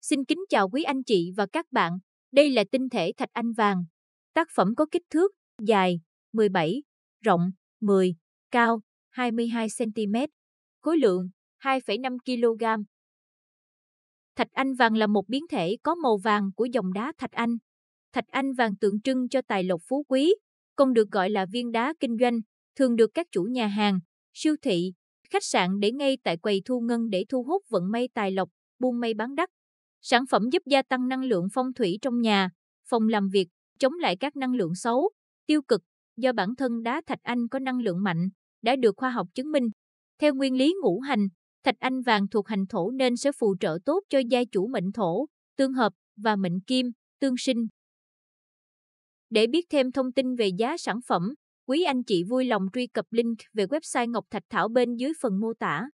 Xin kính chào quý anh chị và các bạn. Đây là tinh thể thạch anh vàng. Tác phẩm có kích thước dài 17, rộng 10, cao 22 cm, khối lượng 2,5 kg. Thạch anh vàng là một biến thể có màu vàng của dòng đá thạch anh. Thạch anh vàng tượng trưng cho tài lộc phú quý, còn được gọi là viên đá kinh doanh, thường được các chủ nhà hàng, siêu thị, khách sạn để ngay tại quầy thu ngân để thu hút vận may tài lộc, buôn may bán đắt. Sản phẩm giúp gia tăng năng lượng phong thủy trong nhà, phòng làm việc, chống lại các năng lượng xấu, tiêu cực, do bản thân đá thạch anh có năng lượng mạnh, đã được khoa học chứng minh. Theo nguyên lý ngũ hành, thạch anh vàng thuộc hành thổ nên sẽ phù trợ tốt cho gia chủ mệnh thổ, tương hợp và mệnh kim, tương sinh. Để biết thêm thông tin về giá sản phẩm, quý anh chị vui lòng truy cập link về website Ngọc Thạch Thảo bên dưới phần mô tả.